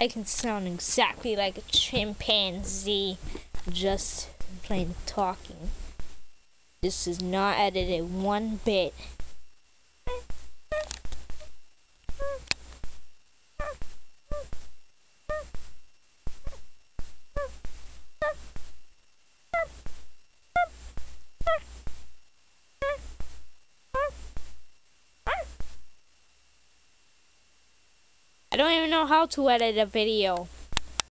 I can sound exactly like a chimpanzee, just plain talking. This is not edited one bit. I don't even know how to edit a video.